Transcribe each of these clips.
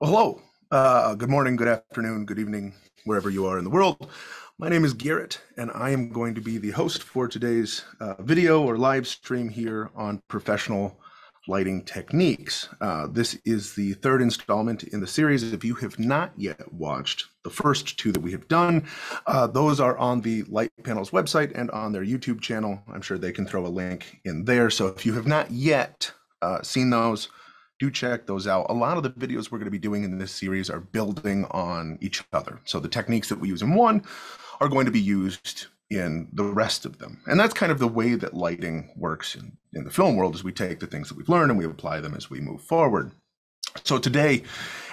Hello. Uh, good morning, good afternoon, good evening, wherever you are in the world. My name is Garrett, and I am going to be the host for today's uh, video or live stream here on professional lighting techniques. Uh, this is the third installment in the series. If you have not yet watched the first two that we have done, uh, those are on the Light Panels website and on their YouTube channel. I'm sure they can throw a link in there. So if you have not yet uh, seen those, do check those out. A lot of the videos we're going to be doing in this series are building on each other. So the techniques that we use in one are going to be used in the rest of them. And that's kind of the way that lighting works in, in the film world is we take the things that we've learned and we apply them as we move forward. So today,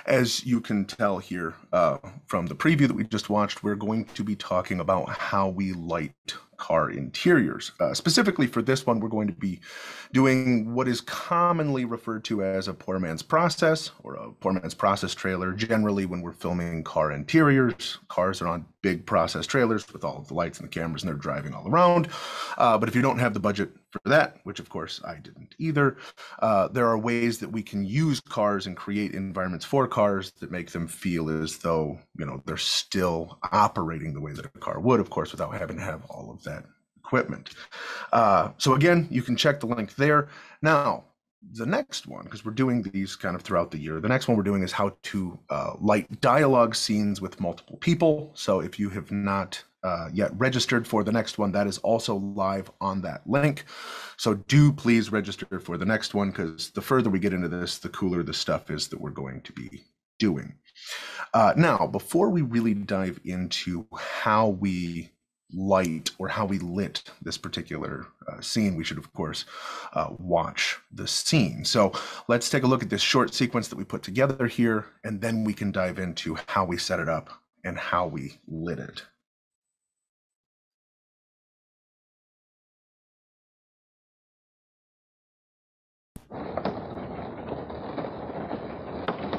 as you can tell here uh, from the preview that we just watched, we're going to be talking about how we light car interiors. Uh, specifically for this one, we're going to be doing what is commonly referred to as a poor man's process or a poor man's process trailer. Generally, when we're filming car interiors, cars are on big process trailers with all of the lights and the cameras and they're driving all around. Uh, but if you don't have the budget for that, which of course I didn't either, uh, there are ways that we can use cars and create environments for cars that make them feel as though, you know, they're still operating the way that a car would, of course, without having to have all of that equipment. Uh, so again, you can check the link there. Now, the next one, because we're doing these kind of throughout the year, the next one we're doing is how to uh, light dialogue scenes with multiple people. So if you have not uh, yet registered for the next one, that is also live on that link. So do please register for the next one, because the further we get into this, the cooler the stuff is that we're going to be doing. Uh, now, before we really dive into how we light or how we lit this particular uh, scene, we should, of course, uh, watch the scene. So let's take a look at this short sequence that we put together here, and then we can dive into how we set it up and how we lit it.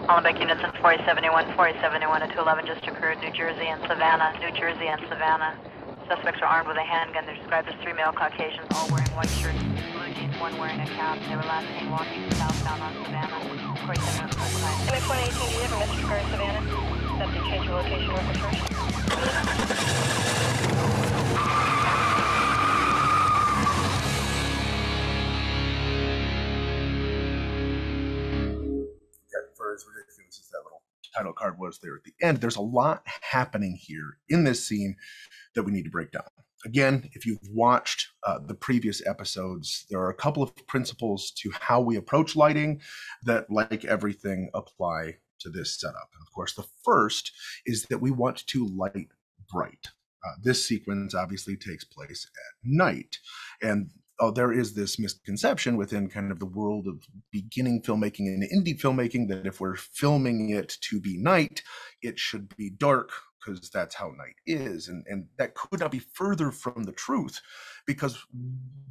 Hollenbeck units in 471, 471 to 211 just occurred, New Jersey and Savannah, New Jersey and Savannah. Suspects are armed with a handgun. They're described as three male Caucasians, all wearing white shirts, blue jeans, one wearing a cap. They were last seen walking southbound on Savannah. Corey 7 on side. MX-118, do you have a message for Savannah? Subject change your location record first. Title card was there at the end, there's a lot happening here in this scene that we need to break down. Again, if you've watched uh, the previous episodes, there are a couple of principles to how we approach lighting that, like everything, apply to this setup. And of course, the first is that we want to light bright. Uh, this sequence obviously takes place at night. And oh, there is this misconception within kind of the world of beginning filmmaking and indie filmmaking that if we're filming it to be night, it should be dark because that's how night is. And, and that could not be further from the truth because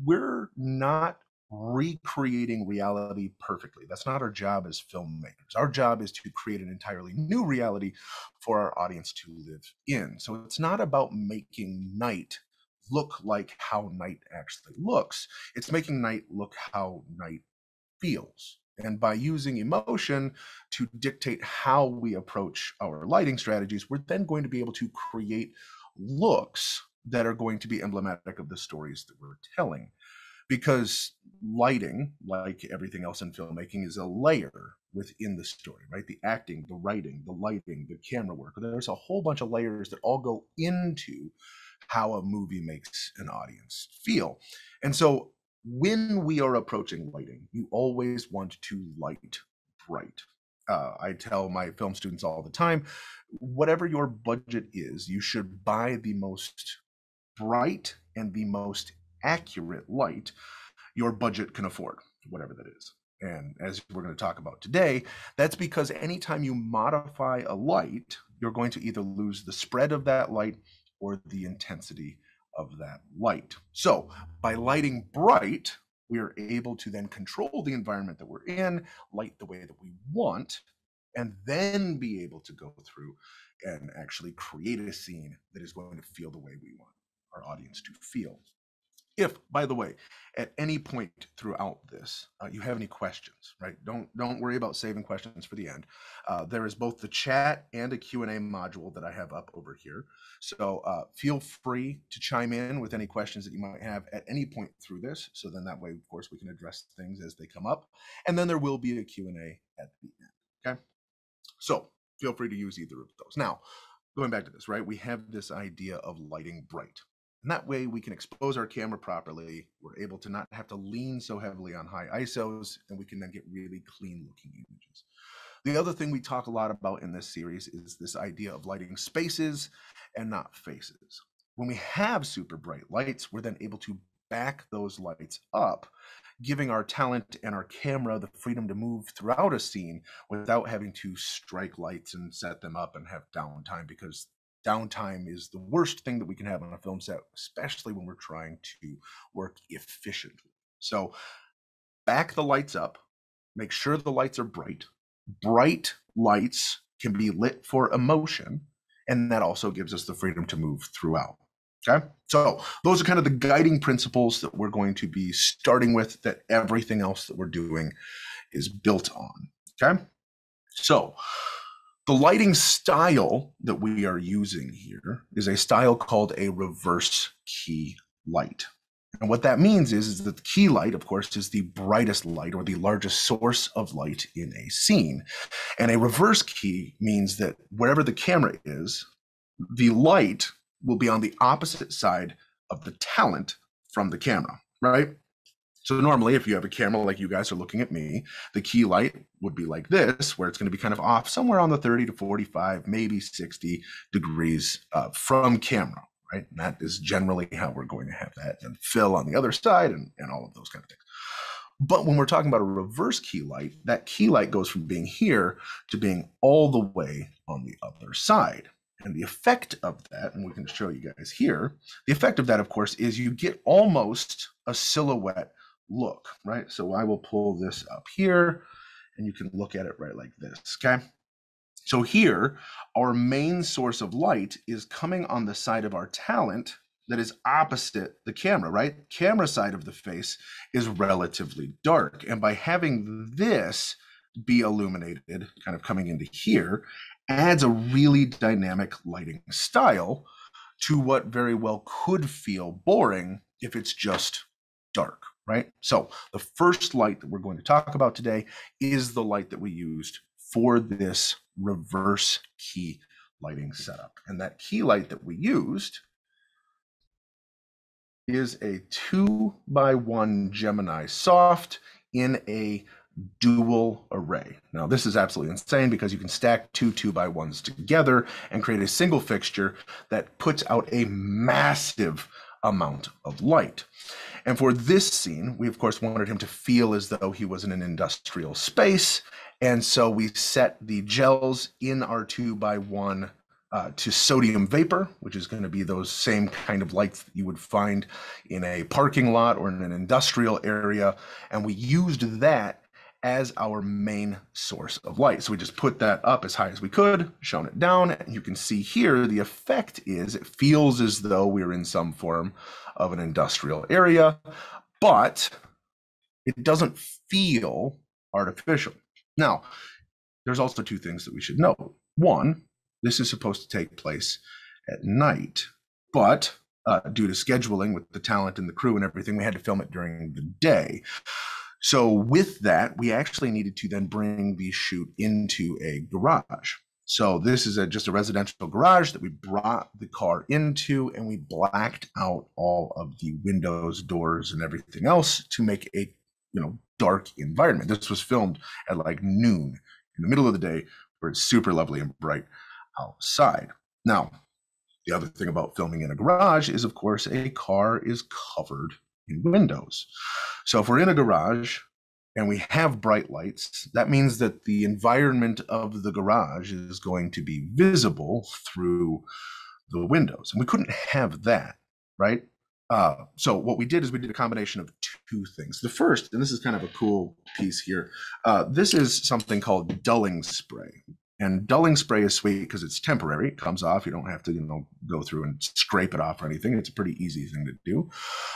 we're not recreating reality perfectly. That's not our job as filmmakers. Our job is to create an entirely new reality for our audience to live in. So it's not about making night look like how night actually looks. It's making night look how night feels. And by using emotion to dictate how we approach our lighting strategies, we're then going to be able to create looks that are going to be emblematic of the stories that we're telling. Because lighting, like everything else in filmmaking, is a layer within the story, right? The acting, the writing, the lighting, the camera work. There's a whole bunch of layers that all go into how a movie makes an audience feel. And so when we are approaching lighting, you always want to light bright. Uh, I tell my film students all the time whatever your budget is, you should buy the most bright and the most accurate light your budget can afford, whatever that is. And as we're going to talk about today, that's because anytime you modify a light, you're going to either lose the spread of that light or the intensity of that light. So by lighting bright, we are able to then control the environment that we're in, light the way that we want, and then be able to go through and actually create a scene that is going to feel the way we want our audience to feel. If by the way at any point throughout this uh, you have any questions right? Don't don't worry about saving questions for the end. Uh, there is both the chat and a q&a module that i have up over here. So uh, feel free to chime in with any questions that you might have at any point through this. So then that way of course we can address things as they come up. And then there will be a q&a at the end okay? So feel free to use either of those. Now going back to this right? We have this idea of lighting bright and that way we can expose our camera properly. We're able to not have to lean so heavily on high ISOs, and we can then get really clean looking images. The other thing we talk a lot about in this series is this idea of lighting spaces and not faces. When we have super bright lights, we're then able to back those lights up, giving our talent and our camera the freedom to move throughout a scene without having to strike lights and set them up and have downtime because downtime is the worst thing that we can have on a film set, especially when we're trying to work efficiently. So, back the lights up, make sure the lights are bright. Bright lights can be lit for emotion, and that also gives us the freedom to move throughout. Okay, so those are kind of the guiding principles that we're going to be starting with, that everything else that we're doing is built on. Okay, so the lighting style that we are using here is a style called a reverse key light. And what that means is, is that the key light, of course, is the brightest light or the largest source of light in a scene. And a reverse key means that wherever the camera is, the light will be on the opposite side of the talent from the camera, right? So normally, if you have a camera like you guys are looking at me, the key light would be like this, where it's going to be kind of off somewhere on the 30 to 45, maybe 60 degrees uh, from camera, right? And that is generally how we're going to have that, and fill on the other side, and, and all of those kind of things. But when we're talking about a reverse key light, that key light goes from being here to being all the way on the other side. And the effect of that, and we can show you guys here, the effect of that, of course, is you get almost a silhouette look, right? So I will pull this up here and you can look at it right like this, okay? So here, our main source of light is coming on the side of our talent that is opposite the camera, right? Camera side of the face is relatively dark. And by having this be illuminated, kind of coming into here, adds a really dynamic lighting style to what very well could feel boring if it's just dark, right? So the first light that we're going to talk about today is the light that we used for this reverse key lighting setup. And that key light that we used is a two by one Gemini soft in a dual array. Now this is absolutely insane because you can stack two two by ones together and create a single fixture that puts out a massive amount of light. And for this scene, we of course wanted him to feel as though he was in an industrial space. And so we set the gels in our two by one uh, to sodium vapor, which is going to be those same kind of lights that you would find in a parking lot or in an industrial area. And we used that as our main source of light. So we just put that up as high as we could, shown it down, and you can see here the effect is it feels as though we're in some form of an industrial area, but it doesn't feel artificial. Now, there's also two things that we should note. One, this is supposed to take place at night, but uh, due to scheduling with the talent and the crew and everything, we had to film it during the day. So with that, we actually needed to then bring the shoot into a garage. So this is a, just a residential garage that we brought the car into and we blacked out all of the windows, doors, and everything else to make a you know dark environment. This was filmed at like noon in the middle of the day where it's super lovely and bright outside. Now, the other thing about filming in a garage is, of course, a car is covered in windows. So if we're in a garage and we have bright lights, that means that the environment of the garage is going to be visible through the windows. And we couldn't have that, right? Uh, so what we did is we did a combination of two things. The first, and this is kind of a cool piece here, uh, this is something called dulling spray. And dulling spray is sweet because it's temporary. It comes off. You don't have to, you know, go through and scrape it off or anything. It's a pretty easy thing to do.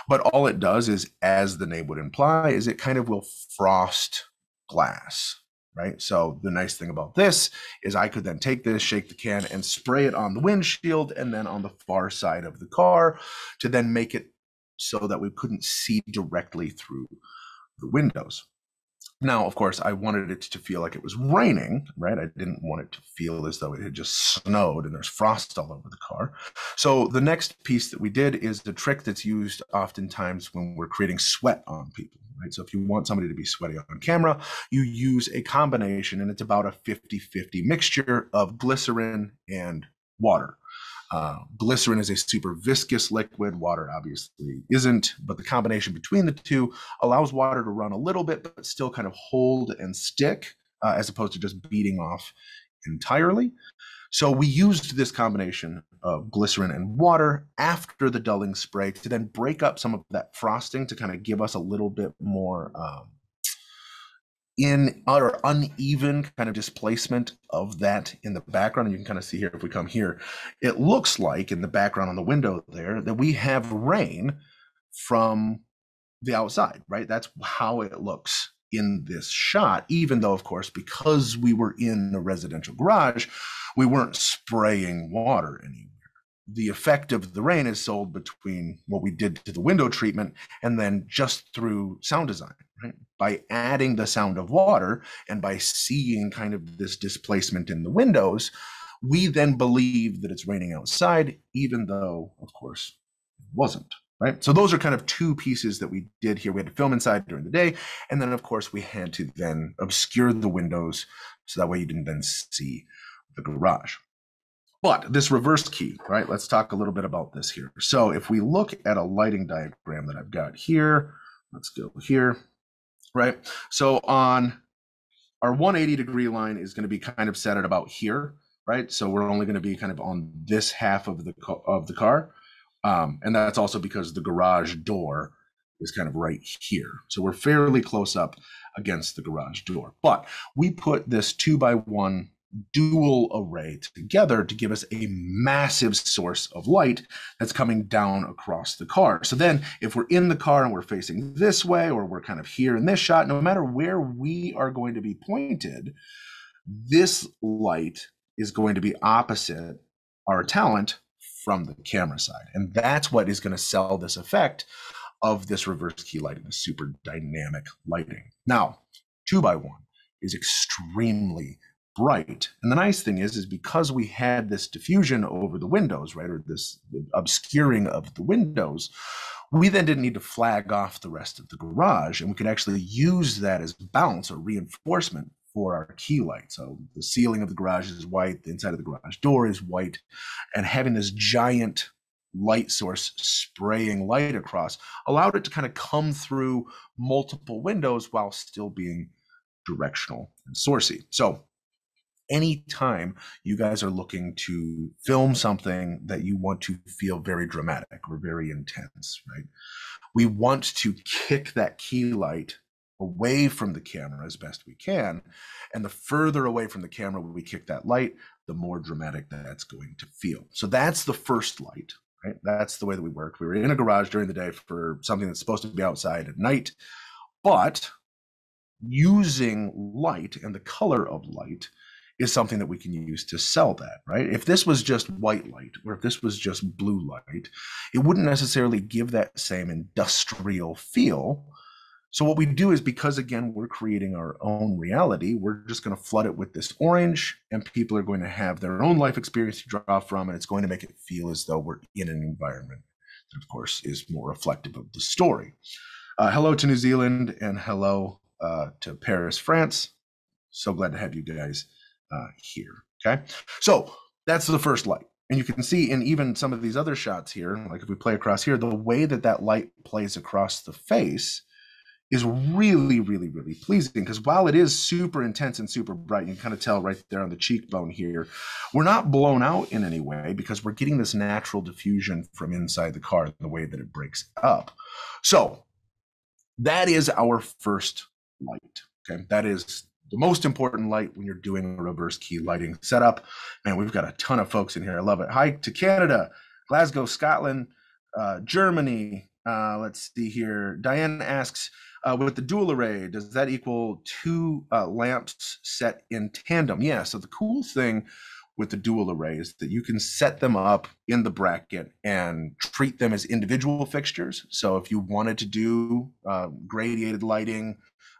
But all it does is, as the name would imply, is it kind of will frost glass, right? So the nice thing about this is I could then take this, shake the can, and spray it on the windshield and then on the far side of the car to then make it so that we couldn't see directly through the windows. Now, of course, I wanted it to feel like it was raining, right? I didn't want it to feel as though it had just snowed and there's frost all over the car. So the next piece that we did is the trick that's used oftentimes when we're creating sweat on people, right? So if you want somebody to be sweaty on camera, you use a combination and it's about a 50 50 mixture of glycerin and water. Uh, glycerin is a super viscous liquid. Water obviously isn't, but the combination between the two allows water to run a little bit, but still kind of hold and stick, uh, as opposed to just beating off entirely. So we used this combination of glycerin and water after the dulling spray to then break up some of that frosting to kind of give us a little bit more um, in or uneven kind of displacement of that in the background. And you can kind of see here if we come here, it looks like in the background on the window there that we have rain from the outside, right? That's how it looks in this shot, even though, of course, because we were in a residential garage, we weren't spraying water anywhere. The effect of the rain is sold between what we did to the window treatment and then just through sound design By adding the sound of water and by seeing kind of this displacement in the windows, we then believe that it's raining outside, even though, of course, it wasn't. Right. So those are kind of two pieces that we did here. We had to film inside during the day. And then, of course, we had to then obscure the windows so that way you didn't then see the garage. But this reverse key, right? Let's talk a little bit about this here. So if we look at a lighting diagram that I've got here, let's go here right? So on our 180 degree line is going to be kind of set at about here, right? So we're only going to be kind of on this half of the of the car, um, and that's also because the garage door is kind of right here. So we're fairly close up against the garage door. But we put this two by one dual array together to give us a massive source of light that's coming down across the car. So then if we're in the car and we're facing this way or we're kind of here in this shot, no matter where we are going to be pointed, this light is going to be opposite our talent from the camera side. And that's what is going to sell this effect of this reverse key lighting, the super dynamic lighting. Now, two by one is extremely bright. And the nice thing is, is because we had this diffusion over the windows, right, or this obscuring of the windows, we then didn't need to flag off the rest of the garage, and we could actually use that as bounce or reinforcement for our key light. So the ceiling of the garage is white, the inside of the garage door is white, and having this giant light source spraying light across allowed it to kind of come through multiple windows while still being directional and sourcey. So anytime you guys are looking to film something that you want to feel very dramatic or very intense, right? We want to kick that key light away from the camera as best we can. And the further away from the camera we kick that light, the more dramatic that's going to feel. So that's the first light, right? That's the way that we work. We were in a garage during the day for something that's supposed to be outside at night, but using light and the color of light is something that we can use to sell that, right? If this was just white light or if this was just blue light, it wouldn't necessarily give that same industrial feel. So, what we do is because, again, we're creating our own reality, we're just going to flood it with this orange, and people are going to have their own life experience to draw from, and it's going to make it feel as though we're in an environment that, of course, is more reflective of the story. Uh, hello to New Zealand, and hello uh, to Paris, France. So glad to have you guys uh, here. Okay, so that's the first light. And you can see in even some of these other shots here, like if we play across here, the way that that light plays across the face is really, really, really pleasing because while it is super intense and super bright, you can kind of tell right there on the cheekbone here, we're not blown out in any way because we're getting this natural diffusion from inside the car, the way that it breaks up. So that is our first light. Okay, that is the most important light when you're doing a reverse key lighting setup. Man, we've got a ton of folks in here. I love it. Hi to Canada, Glasgow, Scotland, uh, Germany. Uh, let's see here. Diane asks, uh, with the dual array, does that equal two uh, lamps set in tandem? Yeah. So the cool thing with the dual array is that you can set them up in the bracket and treat them as individual fixtures. So if you wanted to do uh, gradiated lighting,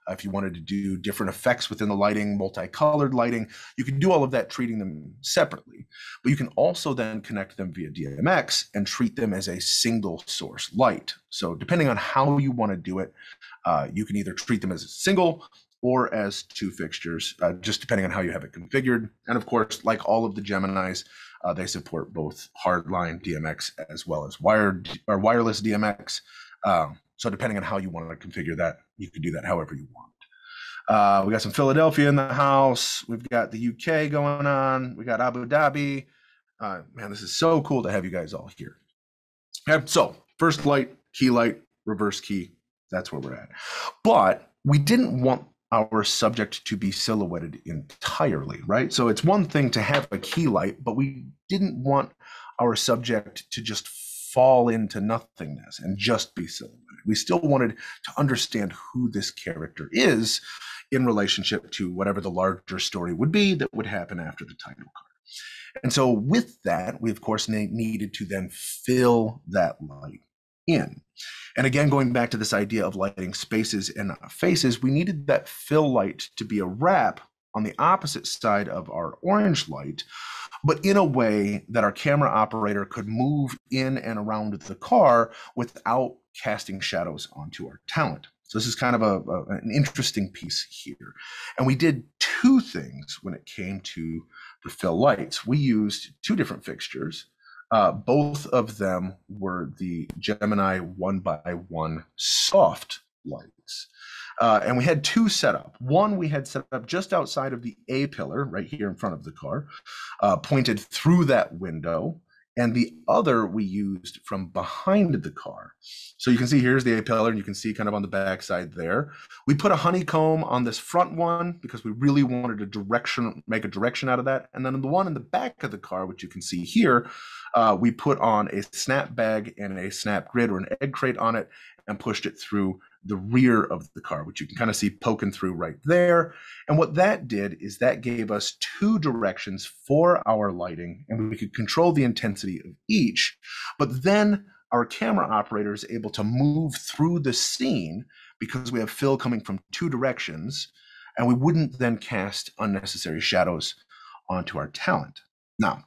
if you wanted to do different effects within the lighting, multicolored lighting, you can do all of that treating them separately. But you can also then connect them via DMX and treat them as a single source light. So depending on how you want to do it, uh, you can either treat them as a single or as two fixtures, uh, just depending on how you have it configured. And of course, like all of the Geminis, uh, they support both hardline DMX as well as wired or wireless DMX. Um, so depending on how you want to configure that, you can do that however you want. Uh, we got some Philadelphia in the house. We've got the UK going on. We got Abu Dhabi. Uh, man, this is so cool to have you guys all here. Okay, so first light, key light, reverse key. That's where we're at. But we didn't want our subject to be silhouetted entirely, right? So it's one thing to have a key light, but we didn't want our subject to just fall into nothingness and just be silhouetted. We still wanted to understand who this character is in relationship to whatever the larger story would be that would happen after the title card. And so, with that, we of course needed to then fill that light in. And again, going back to this idea of lighting spaces and not faces, we needed that fill light to be a wrap on the opposite side of our orange light, but in a way that our camera operator could move in and around the car without casting shadows onto our talent. So this is kind of a, a, an interesting piece here. And we did two things when it came to the fill lights. We used two different fixtures. Uh, both of them were the Gemini one by one soft lights. Uh, and we had two set up. One we had set up just outside of the A pillar, right here in front of the car, uh, pointed through that window and the other we used from behind the car. So you can see here's the A pillar, and you can see kind of on the back side there. We put a honeycomb on this front one because we really wanted a direction, make a direction out of that. And then the one in the back of the car, which you can see here, uh, we put on a snap bag and a snap grid or an egg crate on it and pushed it through the rear of the car, which you can kind of see poking through right there. And what that did is that gave us two directions for our lighting, and we could control the intensity of each. But then our camera operator is able to move through the scene because we have fill coming from two directions, and we wouldn't then cast unnecessary shadows onto our talent. Now,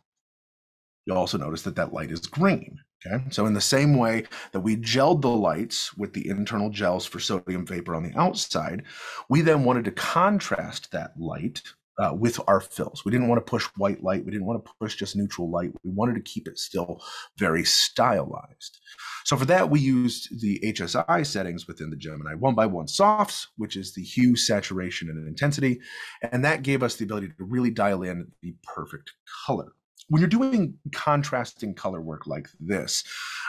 you'll also notice that that light is green. Okay, so in the same way that we gelled the lights with the internal gels for sodium vapor on the outside, we then wanted to contrast that light uh, with our fills. We didn't want to push white light. We didn't want to push just neutral light. We wanted to keep it still very stylized. So for that, we used the HSI settings within the Gemini one by one softs, which is the hue, saturation, and intensity. And that gave us the ability to really dial in the perfect color when you're doing contrasting color work like this,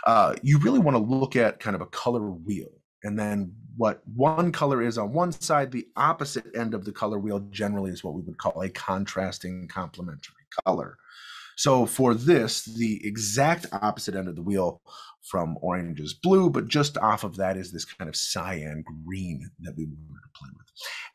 uh, you really want to look at kind of a color wheel. And then what one color is on one side, the opposite end of the color wheel generally is what we would call a contrasting complementary color. So for this, the exact opposite end of the wheel from orange is blue, but just off of that is this kind of cyan green that we wanted to play with.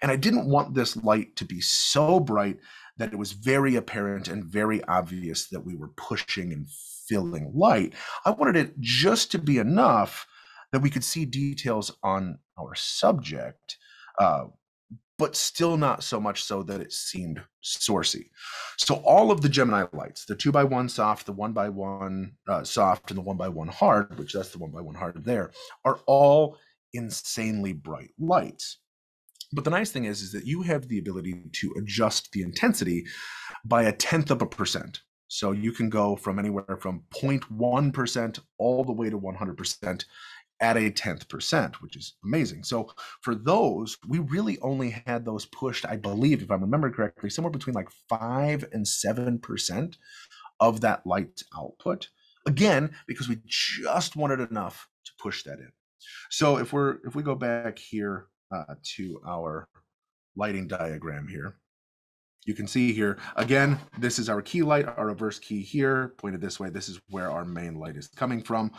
And I didn't want this light to be so bright that it was very apparent and very obvious that we were pushing and filling light. I wanted it just to be enough that we could see details on our subject, uh, but still not so much so that it seemed sourcey. So all of the Gemini lights, the two by one soft, the one by one uh, soft, and the one by one hard, which that's the one by one hard there, are all insanely bright lights. But the nice thing is, is that you have the ability to adjust the intensity by a tenth of a percent. So you can go from anywhere from 0.1% all the way to 100% at a tenth percent, which is amazing. So for those, we really only had those pushed, I believe, if I remember correctly, somewhere between like five and seven percent of that light output. Again, because we just wanted enough to push that in. So if we're if we go back here uh, to our lighting diagram here, you can see here, again, this is our key light, our reverse key here, pointed this way. This is where our main light is coming from.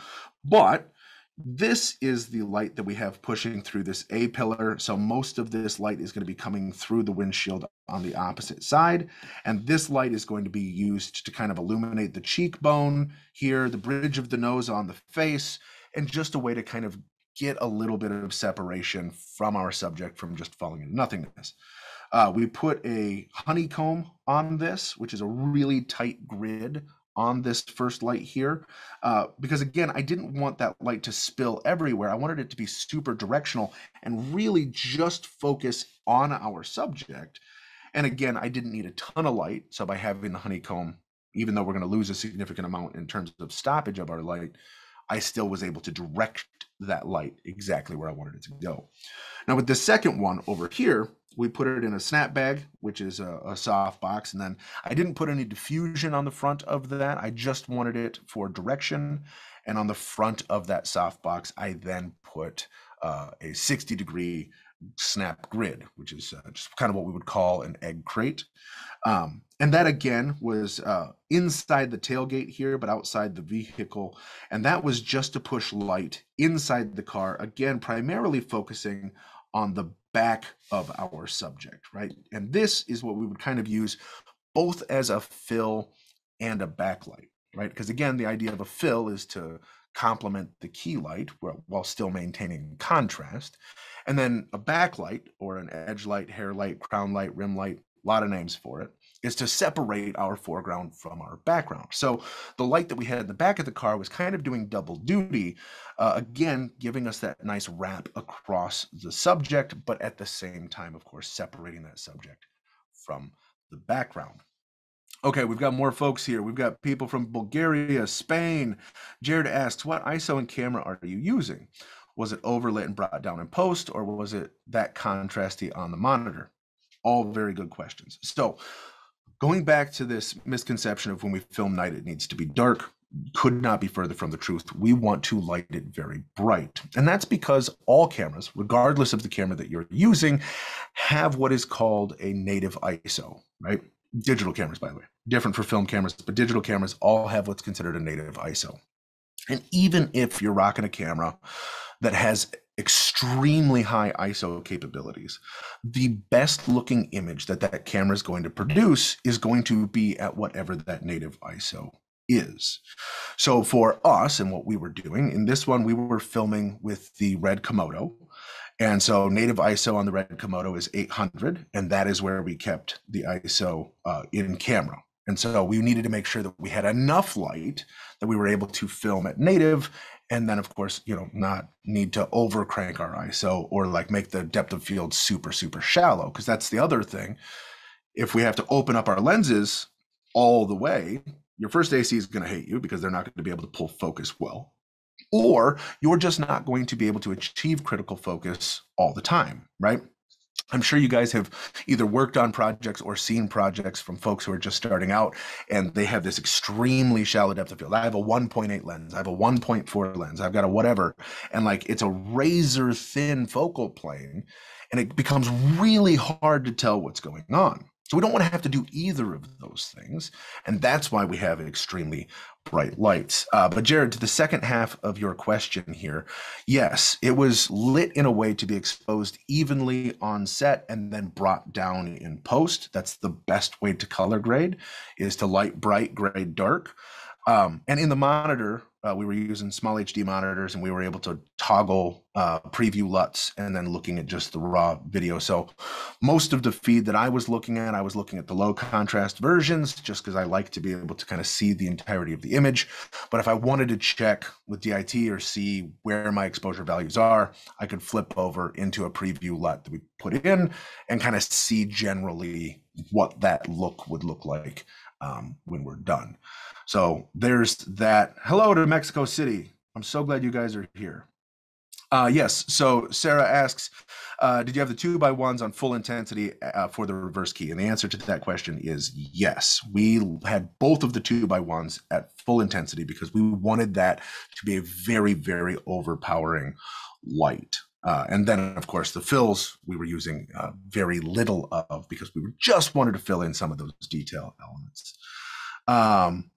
But this is the light that we have pushing through this A pillar. So most of this light is going to be coming through the windshield on the opposite side. And this light is going to be used to kind of illuminate the cheekbone here, the bridge of the nose on the face, and just a way to kind of get a little bit of separation from our subject from just falling into nothingness. Uh, we put a honeycomb on this, which is a really tight grid on this first light here. Uh, because again, I didn't want that light to spill everywhere. I wanted it to be super directional and really just focus on our subject. And again, I didn't need a ton of light. So by having the honeycomb, even though we're going to lose a significant amount in terms of stoppage of our light, I still was able to direct that light exactly where I wanted it to go. Now with the second one over here, we put it in a snap bag, which is a, a, soft box. And then I didn't put any diffusion on the front of that. I just wanted it for direction. And on the front of that soft box, I then put uh, a 60 degree snap grid, which is uh, just kind of what we would call an egg crate. Um, and that again was uh, inside the tailgate here, but outside the vehicle. And that was just to push light inside the car, again, primarily focusing on the back of our subject, right? And this is what we would kind of use both as a fill and a backlight, right? Because again, the idea of a fill is to complement the key light while still maintaining contrast. And then a backlight or an edge light, hair light, crown light, rim light, a lot of names for it, is to separate our foreground from our background. So the light that we had in the back of the car was kind of doing double duty, uh, again, giving us that nice wrap across the subject, but at the same time, of course, separating that subject from the background. Okay, we've got more folks here. We've got people from Bulgaria, Spain. Jared asks, what ISO and camera are you using? Was it overlit and brought down in post, or was it that contrasty on the monitor? All very good questions. So going back to this misconception of when we film night, it needs to be dark could not be further from the truth. We want to light it very bright. And that's because all cameras, regardless of the camera that you're using, have what is called a native ISO, right? Digital cameras, by the way, different for film cameras, but digital cameras all have what's considered a native ISO. And even if you're rocking a camera that has extremely high ISO capabilities, the best looking image that that camera is going to produce is going to be at whatever that native ISO is. So for us and what we were doing in this one, we were filming with the Red Komodo. And so native ISO on the Red Komodo is 800, and that is where we kept the ISO uh, in camera. And so we needed to make sure that we had enough light that we were able to film at native and then of course you know not need to over crank our iso or like make the depth of field super super shallow because that's the other thing. If we have to open up our lenses all the way your first ac is going to hate you because they're not going to be able to pull focus well or you're just not going to be able to achieve critical focus all the time right I'm sure you guys have either worked on projects or seen projects from folks who are just starting out and they have this extremely shallow depth of field. I have a 1.8 lens, I have a 1.4 lens, I've got a whatever. And like it's a razor thin focal plane and it becomes really hard to tell what's going on. So we don't want to have to do either of those things. And that's why we have extremely bright lights. Uh, but Jared, to the second half of your question here, yes, it was lit in a way to be exposed evenly on set and then brought down in post. That's the best way to color grade is to light bright, grade dark. Um, and in the monitor, uh, we were using SmallHD monitors and we were able to toggle uh, preview LUTs and then looking at just the raw video. So most of the feed that I was looking at, I was looking at the low contrast versions just because I like to be able to kind of see the entirety of the image. But if I wanted to check with DIT or see where my exposure values are, I could flip over into a preview LUT that we put in and kind of see generally what that look would look like um, when we're done. So there's that. Hello to Mexico City. I'm so glad you guys are here. Uh, yes. So Sarah asks, uh, did you have the two by ones on full intensity uh, for the reverse key? And the answer to that question is yes. We had both of the two by ones at full intensity because we wanted that to be a very, very overpowering light. Uh, and then, of course, the fills we were using uh, very little of because we just wanted to fill in some of those detail elements. Um,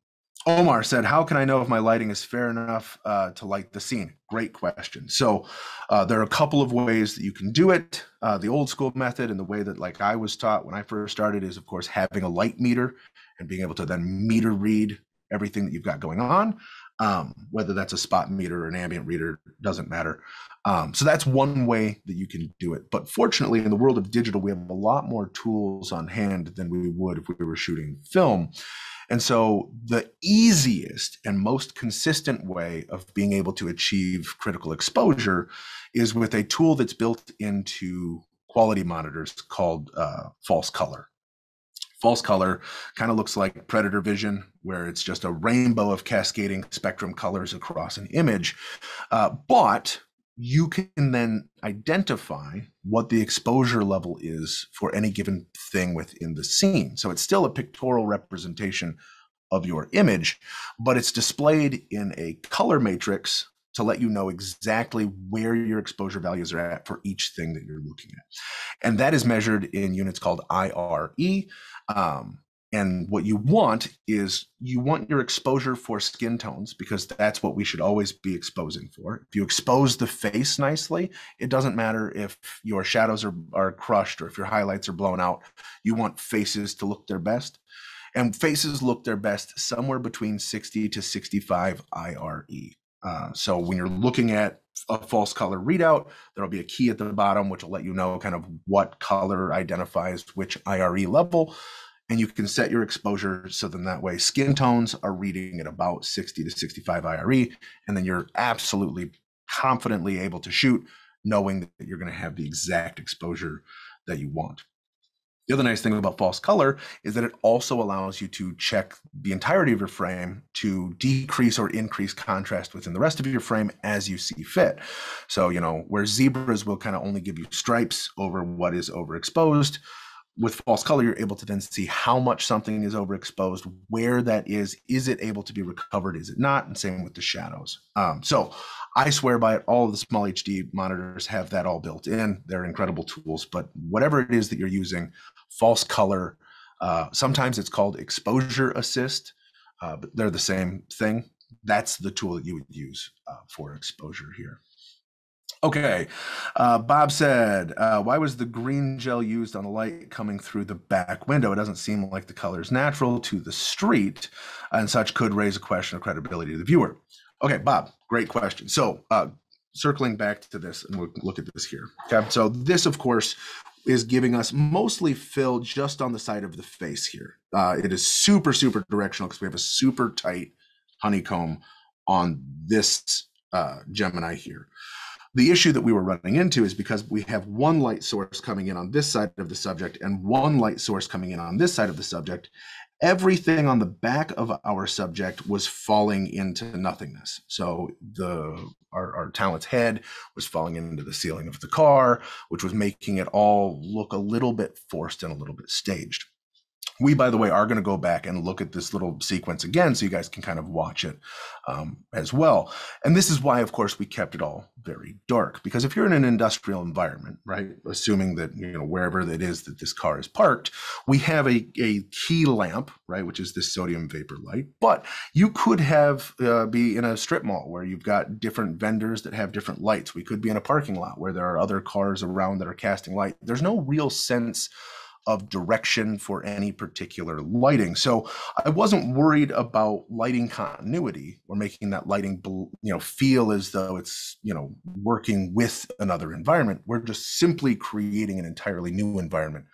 Omar said, How can I know if my lighting is fair enough uh, to light the scene? Great question. So, uh, there are a couple of ways that you can do it. Uh, the old school method and the way that, like I was taught when I first started, is of course having a light meter and being able to then meter read everything that you've got going on. Um, whether that's a spot meter or an ambient reader, doesn't matter. Um, so that's one way that you can do it. But fortunately, in the world of digital, we have a lot more tools on hand than we would if we were shooting film. And so, the easiest and most consistent way of being able to achieve critical exposure is with a tool that's built into quality monitors called uh, false color. False color kind of looks like predator vision, where it's just a rainbow of cascading spectrum colors across an image. Uh, but you can then identify what the exposure level is for any given thing within the scene. So it's still a pictorial representation of your image, but it's displayed in a color matrix to let you know exactly where your exposure values are at for each thing that you're looking at. And that is measured in units called IRE. Um, and what you want is you want your exposure for skin tones because that's what we should always be exposing for. If you expose the face nicely, it doesn't matter if your shadows are, are crushed or if your highlights are blown out. You want faces to look their best. And faces look their best somewhere between 60 to 65 IRE. Uh, so when you're looking at a false color readout, there'll be a key at the bottom which will let you know kind of what color identifies which IRE level and you can set your exposure so then that way skin tones are reading at about 60 to 65 IRE, and then you're absolutely confidently able to shoot, knowing that you're going to have the exact exposure that you want. The other nice thing about false color is that it also allows you to check the entirety of your frame to decrease or increase contrast within the rest of your frame as you see fit. So, you know, where zebras will kind of only give you stripes over what is overexposed, with false color, you're able to then see how much something is overexposed, where that is, is it able to be recovered, is it not, and same with the shadows. Um, so I swear by it, all the SmallHD monitors have that all built in. They're incredible tools, but whatever it is that you're using, false color, uh, sometimes it's called exposure assist, uh, but they're the same thing. That's the tool that you would use uh, for exposure here. Okay. Uh, Bob said, uh, why was the green gel used on the light coming through the back window? It doesn't seem like the color is natural to the street, and such could raise a question of credibility to the viewer. Okay, Bob, great question. So, uh, circling back to this, and we'll look at this here. Okay, so this, of course, is giving us mostly fill just on the side of the face here. Uh, it is super, super directional because we have a super tight honeycomb on this uh, Gemini here. The issue that we were running into is because we have one light source coming in on this side of the subject and one light source coming in on this side of the subject. Everything on the back of our subject was falling into nothingness. So the our, our talent's head was falling into the ceiling of the car, which was making it all look a little bit forced and a little bit staged. We, by the way, are going to go back and look at this little sequence again so you guys can kind of watch it um, as well. And this is why, of course, we kept it all very dark because if you're in an industrial environment, right, assuming that, you know, wherever it is that this car is parked, we have a, a key lamp, right, which is this sodium vapor light. But you could have uh, be in a strip mall where you've got different vendors that have different lights. We could be in a parking lot where there are other cars around that are casting light. There's no real sense of direction for any particular lighting. So I wasn't worried about lighting continuity or making that lighting, you know, feel as though it's, you know, working with another environment. We're just simply creating an entirely new environment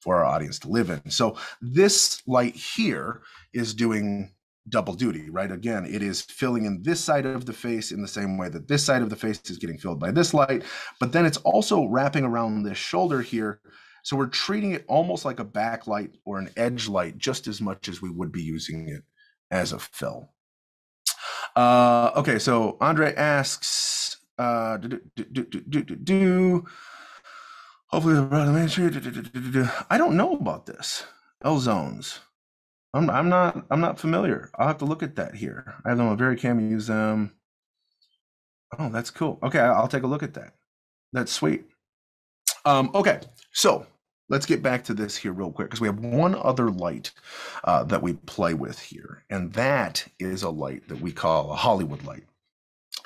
for our audience to live in. So this light here is doing double duty, right? Again, it is filling in this side of the face in the same way that this side of the face is getting filled by this light, but then it's also wrapping around this shoulder here so we're treating it almost like a backlight or an edge light just as much as we would be using it as a fill. Uh, okay, so Andre asks, uh, do, hopefully the I don't know about this. EL Zones. I'm, I'm not I'm not familiar. I'll have to look at that here. I have them on VariCam use them. Oh, that's cool. Okay, I'll take a look at that. that's sweet. Um, okay, so let's get back to this here real quick because we have one other light uh, that we play with here, and that is a light that we call a Hollywood light.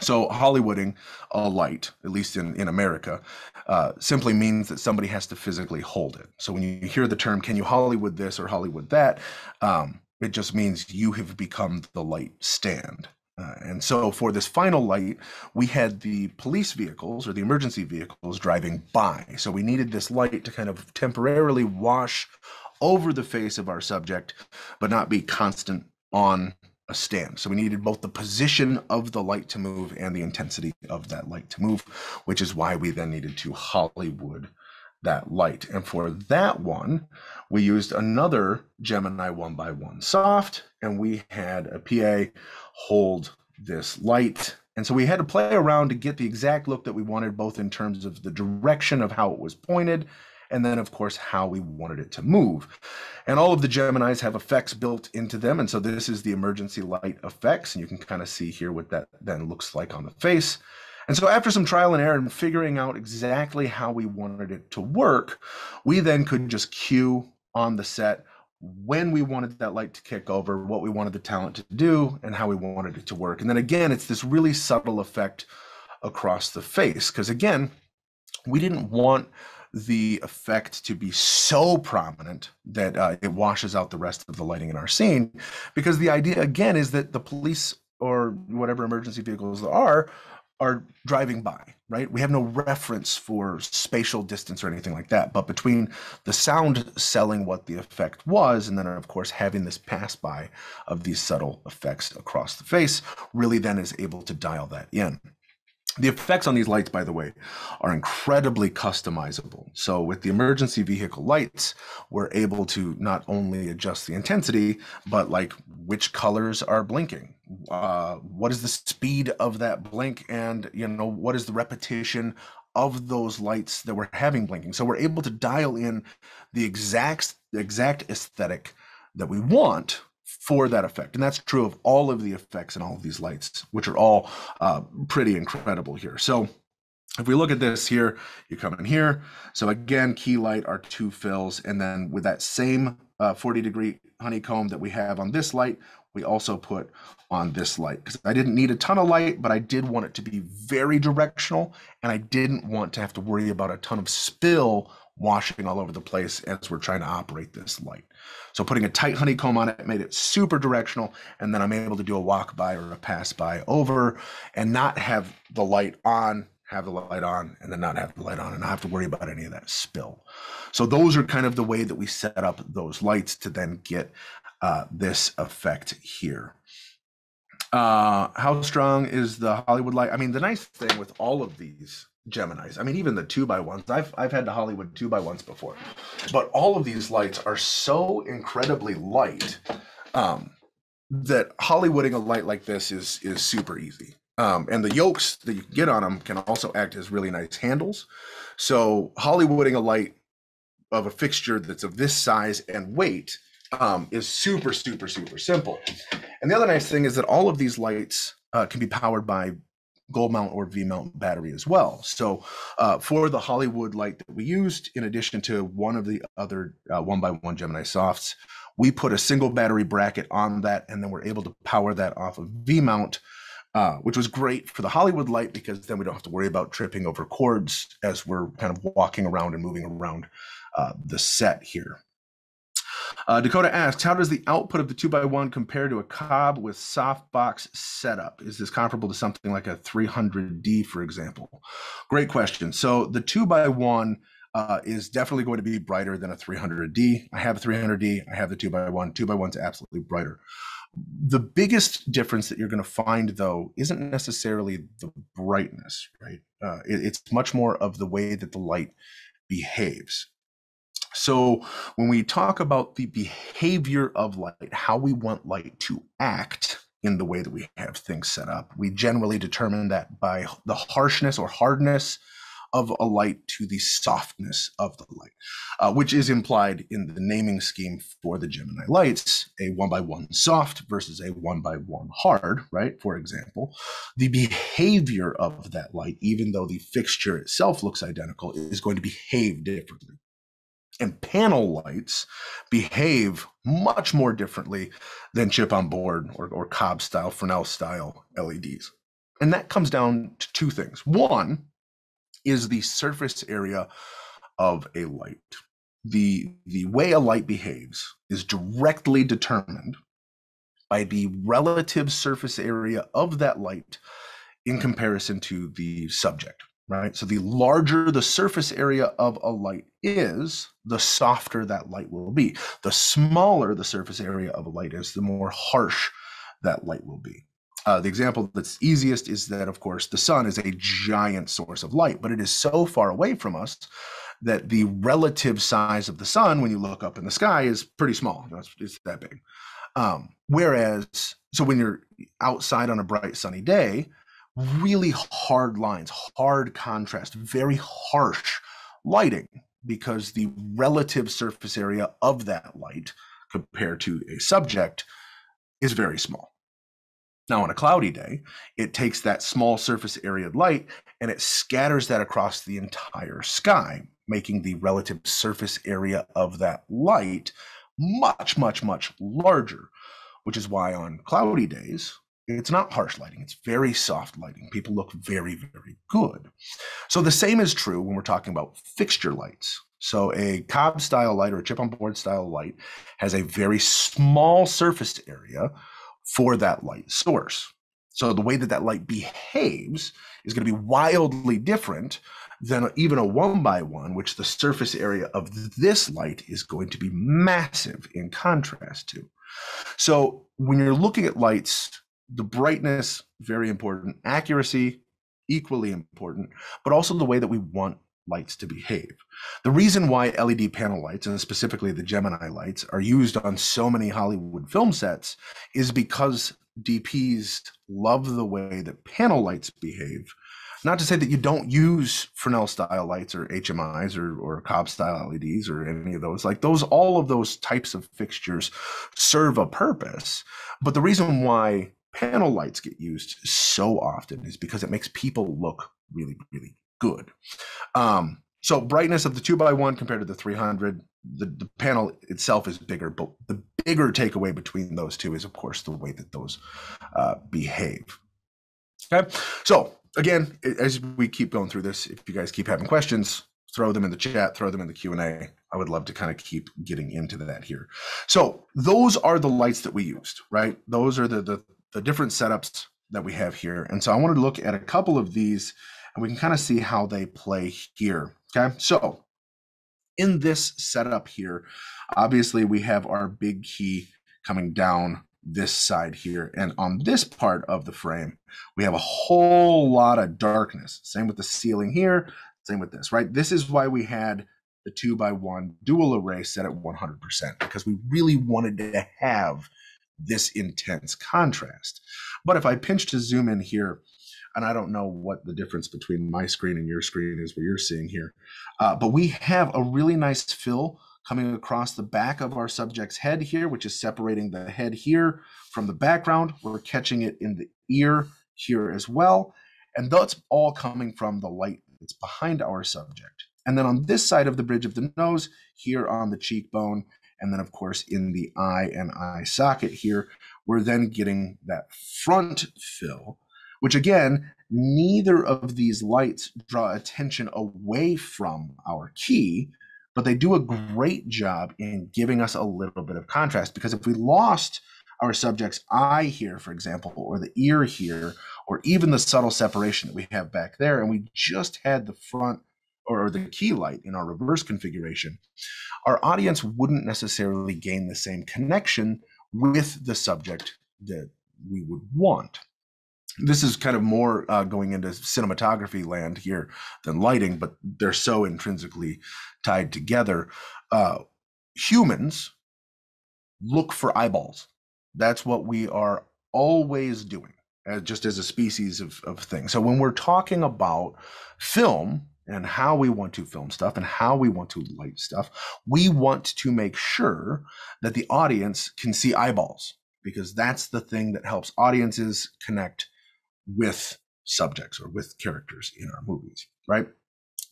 So Hollywooding a light, at least in, in America, uh, simply means that somebody has to physically hold it. So when you hear the term, can you Hollywood this or Hollywood that, um, it just means you have become the light stand. Uh, and so for this final light, we had the police vehicles or the emergency vehicles driving by. So we needed this light to kind of temporarily wash over the face of our subject, but not be constant on a stand. So we needed both the position of the light to move and the intensity of that light to move, which is why we then needed to Hollywood that light. And for that one, we used another Gemini one by one soft, and we had a PA hold this light. And so we had to play around to get the exact look that we wanted, both in terms of the direction of how it was pointed, and then, of course, how we wanted it to move. And all of the Geminis have effects built into them. And so this is the emergency light effects. And you can kind of see here what that then looks like on the face. And so after some trial and error and figuring out exactly how we wanted it to work, we then could just cue on the set when we wanted that light to kick over, what we wanted the talent to do, and how we wanted it to work. And then again, it's this really subtle effect across the face. Because again, we didn't want the effect to be so prominent that uh, it washes out the rest of the lighting in our scene. Because the idea, again, is that the police or whatever emergency vehicles there are are driving by, right? We have no reference for spatial distance or anything like that. But between the sound selling what the effect was, and then, of course, having this pass by of these subtle effects across the face, really then is able to dial that in. The effects on these lights, by the way, are incredibly customizable. So with the emergency vehicle lights, we're able to not only adjust the intensity, but like which colors are blinking, uh, what is the speed of that blink, and you know what is the repetition of those lights that we're having blinking. So we're able to dial in the exact exact aesthetic that we want for that effect. And that's true of all of the effects and all of these lights, which are all uh, pretty incredible here. So if we look at this here, you come in here. So again, key light are two fills. And then with that same uh, 40 degree honeycomb that we have on this light, we also put on this light because I didn't need a ton of light, but I did want it to be very directional. And I didn't want to have to worry about a ton of spill washing all over the place as we're trying to operate this light. So putting a tight honeycomb on it made it super directional, and then I'm able to do a walk by or a pass by over and not have the light on, have the light on, and then not have the light on and not have to worry about any of that spill. So those are kind of the way that we set up those lights to then get uh, this effect here. Uh, how strong is the Hollywood light? I mean, the nice thing with all of these Geminis. I mean, even the two by ones. I've I've had the Hollywood two by ones before, but all of these lights are so incredibly light um, that Hollywooding a light like this is is super easy. Um, and the yokes that you get on them can also act as really nice handles. So Hollywooding a light of a fixture that's of this size and weight um, is super super super simple. And the other nice thing is that all of these lights uh, can be powered by gold mount or V mount battery as well. So uh, for the Hollywood light that we used, in addition to one of the other uh, one by one Gemini softs, we put a single battery bracket on that, and then we're able to power that off of V mount. Uh, which was great for the Hollywood light because then we don't have to worry about tripping over cords as we're kind of walking around and moving around uh, the set here. Uh, Dakota asks, how does the output of the 2x1 compare to a COB with softbox setup? Is this comparable to something like a 300D, for example? Great question. So the 2x1 uh, is definitely going to be brighter than a 300D. I have a 300D. I have the 2x1. 2x1 is absolutely brighter. The biggest difference that you're going to find, though, isn't necessarily the brightness, right? Uh, it, it's much more of the way that the light behaves. So when we talk about the behavior of light, how we want light to act in the way that we have things set up, we generally determine that by the harshness or hardness of a light to the softness of the light, uh, which is implied in the naming scheme for the Gemini lights, a one by one soft versus a one by one hard, right? For example, the behavior of that light, even though the fixture itself looks identical, is going to behave differently. And panel lights behave much more differently than chip on board or, or COB style, Fresnel style LEDs. And that comes down to two things. One is the surface area of a light. The, the way a light behaves is directly determined by the relative surface area of that light in comparison to the subject right? So the larger the surface area of a light is, the softer that light will be. The smaller the surface area of a light is, the more harsh that light will be. Uh, the example that's easiest is that, of course, the sun is a giant source of light, but it is so far away from us that the relative size of the sun, when you look up in the sky, is pretty small. You know, it's, it's, that big. Um, whereas, so when you're outside on a bright sunny day, really hard lines, hard contrast, very harsh lighting because the relative surface area of that light compared to a subject is very small. Now, on a cloudy day, it takes that small surface area of light and it scatters that across the entire sky, making the relative surface area of that light much, much, much larger, which is why on cloudy days, it's not harsh lighting, it's very soft lighting. People look very, very good. So the same is true when we're talking about fixture lights. So a COB style light or a chip on board style light has a very small surface area for that light source. So the way that that light behaves is going to be wildly different than even a one by one, which the surface area of this light is going to be massive in contrast to. So when you're looking at lights the brightness very important accuracy equally important but also the way that we want lights to behave the reason why led panel lights and specifically the gemini lights are used on so many hollywood film sets is because dps love the way that panel lights behave not to say that you don't use Fresnel style lights or HMIs or, or COB style LEDs or any of those. Like those, all of those types of fixtures serve a purpose. But the reason why panel lights get used so often is because it makes people look really, really good. Um, so brightness of the two by one compared to the 300, the, the panel itself is bigger, but the bigger takeaway between those two is, of course, the way that those uh, behave. Okay, so again, as we keep going through this, if you guys keep having questions, throw them in the chat, throw them in the Q&A. I would love to kind of keep getting into that here. So those are the lights that we used, right? Those are the, the the different setups that we have here. And so I wanted to look at a couple of these and we can kind of see how they play here. Okay, so in this setup here, obviously we have our big key coming down this side here. And on this part of the frame, we have a whole lot of darkness. Same with the ceiling here, same with this, right? This is why we had the two by one dual array set at 100% because we really wanted to have this intense contrast. But if I pinch to zoom in here, and I don't know what the difference between my screen and your screen is what you're seeing here, uh, but we have a really nice fill coming across the back of our subject's head here, which is separating the head here from the background. We're catching it in the ear here as well. And that's all coming from the light that's behind our subject. And then on this side of the bridge of the nose, here on the cheekbone, and then, of course, in the eye and eye socket here, we're then getting that front fill, which again, neither of these lights draw attention away from our key, but they do a great job in giving us a little bit of contrast. Because if we lost our subject's eye here, for example, or the ear here, or even the subtle separation that we have back there, and we just had the front or the key light in our reverse configuration, our audience wouldn't necessarily gain the same connection with the subject that we would want. This is kind of more uh, going into cinematography land here than lighting, but they're so intrinsically tied together. Uh, humans look for eyeballs. That's what we are always doing, uh, just as a species of, of thing. So when we're talking about film, and how we want to film stuff and how we want to light stuff, we want to make sure that the audience can see eyeballs because that's the thing that helps audiences connect with subjects or with characters in our movies, right?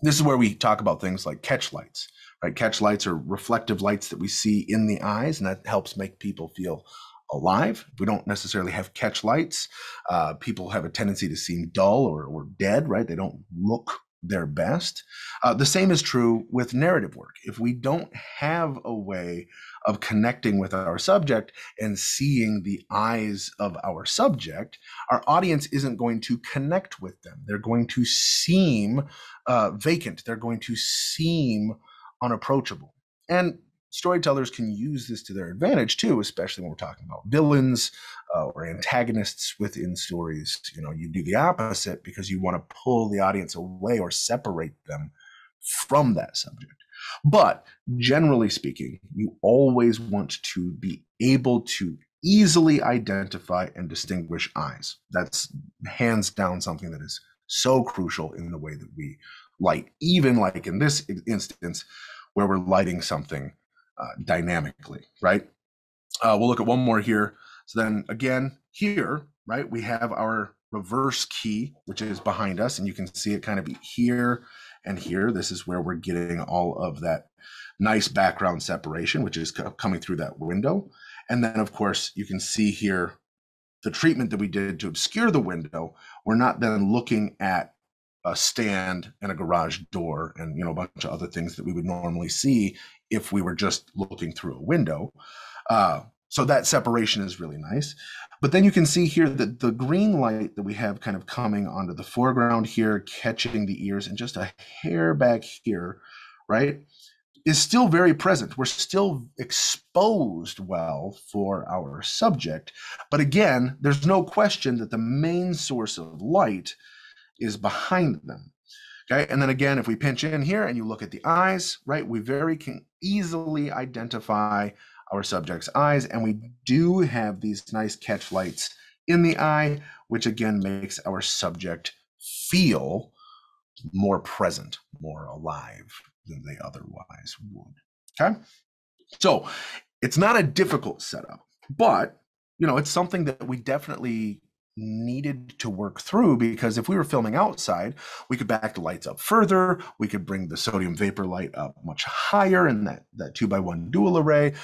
This is where we talk about things like catch lights, right? Catch lights are reflective lights that we see in the eyes, and that helps make people feel alive. We don't necessarily have catch lights. Uh, people have a tendency to seem dull or, or dead, right? They don't look their best. Uh, the same is true with narrative work. If we don't have a way of connecting with our subject and seeing the eyes of our subject, our audience isn't going to connect with them. They're going to seem uh, vacant, they're going to seem unapproachable. And storytellers can use this to their advantage too, especially when we're talking about villains uh, or antagonists within stories. You know, you do the opposite because you want to pull the audience away or separate them from that subject. But generally speaking, you always want to be able to easily identify and distinguish eyes. That's hands down something that is so crucial in the way that we light, even like in this instance where we're lighting something uh, dynamically, right? Uh, we'll look at one more here. So then again, here, right, we have our reverse key, which is behind us, and you can see it kind of be here and here. This is where we're getting all of that nice background separation, which is coming through that window. And then, of course, you can see here the treatment that we did to obscure the window. We're not then looking at a stand and a garage door and you know a bunch of other things that we would normally see if we were just looking through a window. Uh, so that separation is really nice. But then you can see here that the green light that we have kind of coming onto the foreground here, catching the ears and just a hair back here, right, is still very present. We're still exposed well for our subject. But again, there's no question that the main source of light is behind them. Okay, and then again, if we pinch in here and you look at the eyes, right, we very can easily identify our subject's eyes, and we do have these nice catch lights in the eye, which again makes our subject feel more present, more alive than they otherwise would. Okay, so it's not a difficult setup, but you know, it's something that we definitely needed to work through because if we were filming outside, we could back the lights up further. We could bring the sodium vapor light up much higher in that, that two by one dual array.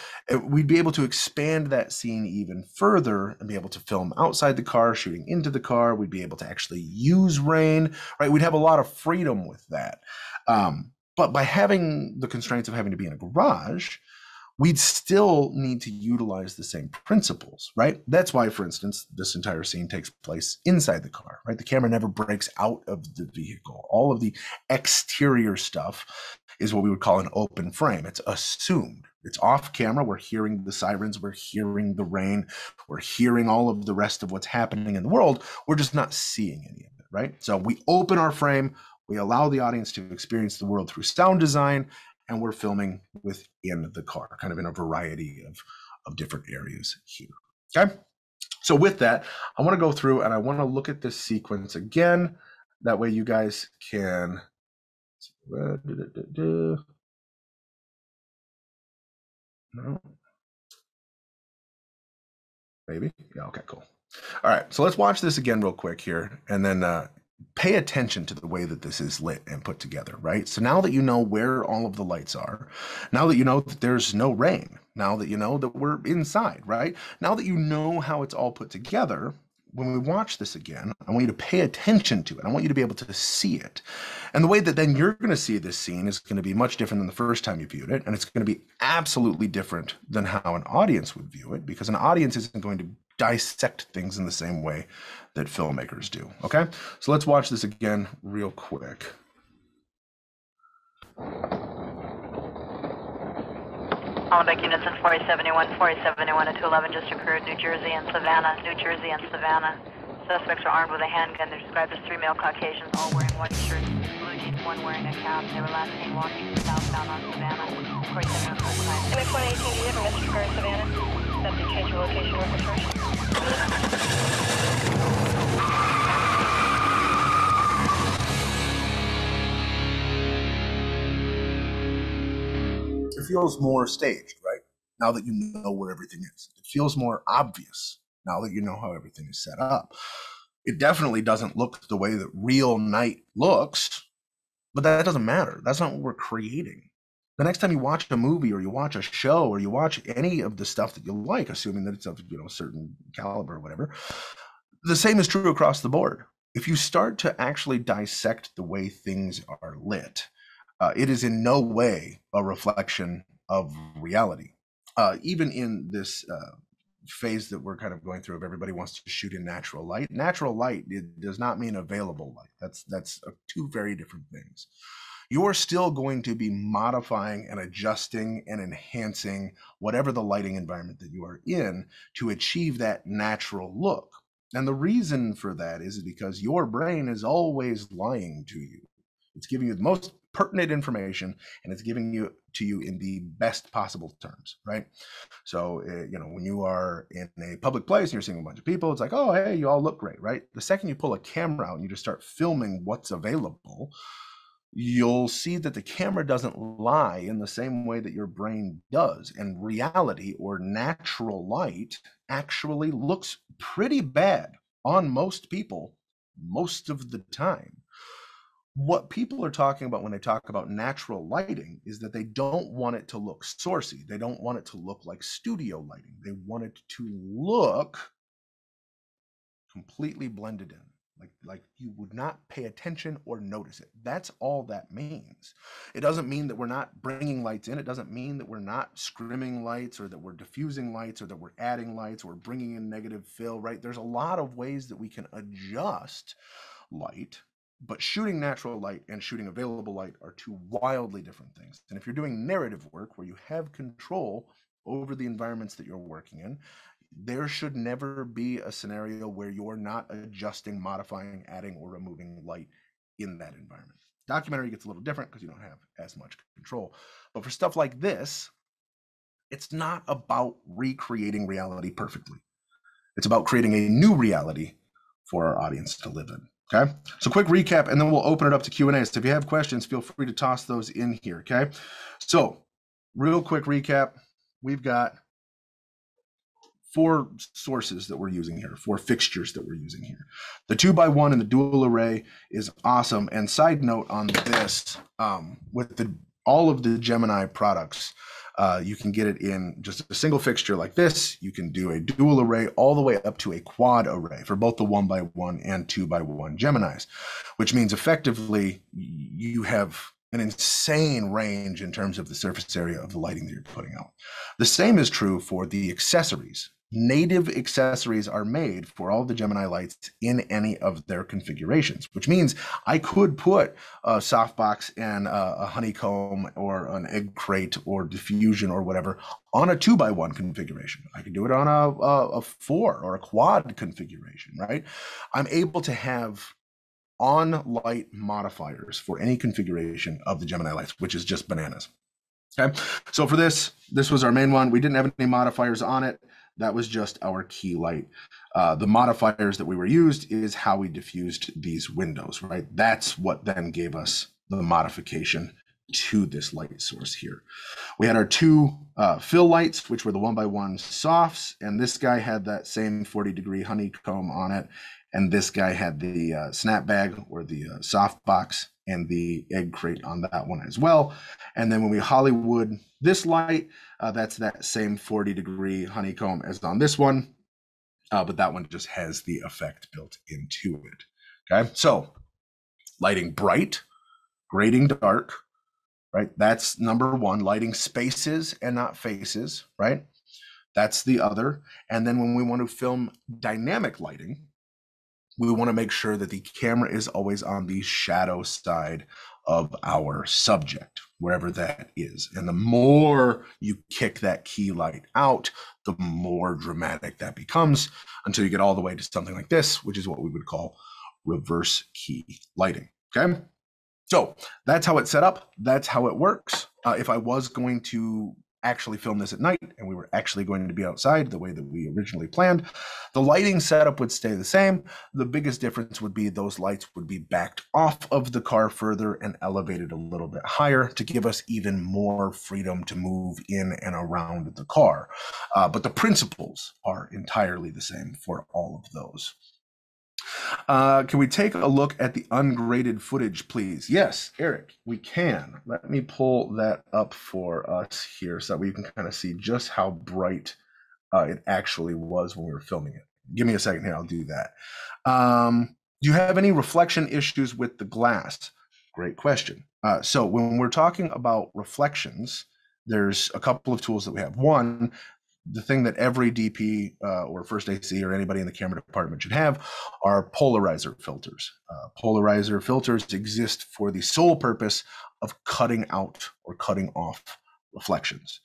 We'd be able to expand that scene even further and be able to film outside the car, shooting into the car. We'd be able to actually use rain, right? We'd have a lot of freedom with that. Um, but by having the constraints of having to be in a garage, we'd still need to utilize the same principles, right? That's why, for instance, this entire scene takes place inside the car, right? The camera never breaks out of the vehicle. All of the exterior stuff is what we would call an open frame. It's assumed. It's off camera. We're hearing the sirens. We're hearing the rain. We're hearing all of the rest of what's happening in the world. We're just not seeing any of it, right? So we open our frame. We allow the audience to experience the world through sound design and we're filming within the car, kind of in a variety of, of different areas here. Okay. So with that, I want to go through and I want to look at this sequence again. That way you guys can. No. Maybe. Yeah. Okay. Cool. All right. So let's watch this again real quick here, and then uh, pay attention to the way that this is lit and put together, right? So now that you know where all of the lights are, now that you know that there's no rain, now that you know that we're inside, right? Now that you know how it's all put together, when we watch this again, I want you to pay attention to it. I want you to be able to see it. And the way that then you're going to see this scene is going to be much different than the first time you viewed it. And it's going to be absolutely different than how an audience would view it because an audience isn't going to dissect things in the same way that filmmakers do. Okay, so let's watch this again real quick. Hollenbeck units in 4071, 4071 at 211 just occurred, New Jersey and Savannah, New Jersey and Savannah. Suspects are armed with a handgun. They're described as three male Caucasians, all wearing white shirts, one wearing in a cab. They were last seen walking southbound on Savannah. Corey Center, first time. MX 118, do you have a Mr. Kerr, Savannah? Subject change your location, work with it feels more staged, right? Now that you know where everything is, it feels more obvious now that you know how everything is set up. It definitely doesn't look the way that real night looks but that doesn't matter. That's not what we're creating. The next time you watch a movie or you watch a show or you watch any of the stuff that you like, assuming that it's of you know a certain caliber or whatever, the same is true across the board. If you start to actually dissect the way things are lit, uh, it is in no way a reflection of reality. Uh, even in this uh, phase that we're kind of going through, if everybody wants to shoot in natural light, natural light it does not mean available light. That's that's uh, two very different things. You are still going to be modifying and adjusting and enhancing whatever the lighting environment that you are in to achieve that natural look. And the reason for that is because your brain is always lying to you. It's giving you the most pertinent information and it's giving you to you in the best possible terms right? So uh, you know when you are in a public place and you're seeing a bunch of people it's like oh hey you all look great right? The second you pull a camera out and you just start filming what's available you'll see that the camera doesn't lie in the same way that your brain does and reality or natural light actually looks pretty bad on most people most of the time what people are talking about when they talk about natural lighting is that they don't want it to look sourcey. They don't want it to look like studio lighting. They want it to look completely blended in. Like, like you would not pay attention or notice it. That's all that means. It doesn't mean that we're not bringing lights in. It doesn't mean that we're not scrimming lights or that we're diffusing lights or that we're adding lights or bringing in negative fill, right? There's a lot of ways that we can adjust light but shooting natural light and shooting available light are two wildly different things. And if you're doing narrative work where you have control over the environments that you're working in, there should never be a scenario where you're not adjusting, modifying, adding, or removing light in that environment. Documentary gets a little different because you don't have as much control. But for stuff like this, it's not about recreating reality perfectly. It's about creating a new reality for our audience to live in. Okay, so quick recap, and then we'll open it up to Q and A. So if you have questions, feel free to toss those in here. Okay, so real quick recap: we've got four sources that we're using here, four fixtures that we're using here. The two by one and the dual array is awesome. And side note on this, um, with the all of the Gemini products, uh, you can get it in just a single fixture like this. You can do a dual array all the way up to a quad array for both the one by one and two by one Geminis, which means effectively you have an insane range in terms of the surface area of the lighting that you're putting out. The same is true for the accessories native accessories are made for all the Gemini lights in any of their configurations, which means I could put a softbox and a, honeycomb or an egg crate or diffusion or whatever on a two by one configuration. I could do it on a, a, a four or a quad configuration, right? I'm able to have on light modifiers for any configuration of the Gemini lights, which is just bananas. Okay, so for this, this was our main one. We didn't have any modifiers on it. That was just our key light. Uh, the modifiers that we were used is how we diffused these windows, right? That's what then gave us the modification to this light source here. We had our two uh, fill lights, which were the one by one softs, and this guy had that same 40 degree honeycomb on it. And this guy had the uh, snap bag or the uh, soft box and the egg crate on that one as well. And then when we Hollywood this light, uh, that's that same 40 degree honeycomb as on this one, uh, but that one just has the effect built into it. Okay, so lighting bright, grading dark, right? That's number one, lighting spaces and not faces, right? That's the other. And then when we want to film dynamic lighting, we want to make sure that the camera is always on the shadow side of our subject, wherever that is. And the more you kick that key light out, the more dramatic that becomes until you get all the way to something like this, which is what we would call reverse key lighting. Okay. So that's how it's set up. That's how it works. Uh, if I was going to actually film this at night and we were actually going to be outside the way that we originally planned, the lighting setup would stay the same. The biggest difference would be those lights would be backed off of the car further and elevated a little bit higher to give us even more freedom to move in and around the car. Uh, but the principles are entirely the same for all of those. Uh, can we take a look at the ungraded footage, please? Yes, Eric, we can. Let me pull that up for us here so that we can kind of see just how bright uh, it actually was when we were filming it. Give me a second here, I'll do that. Um, do you have any reflection issues with the glass? Great question. Uh, so when we're talking about reflections, there's a couple of tools that we have. One, the thing that every DP uh, or first AC or anybody in the camera department should have are polarizer filters. Uh, polarizer filters exist for the sole purpose of cutting out or cutting off reflections.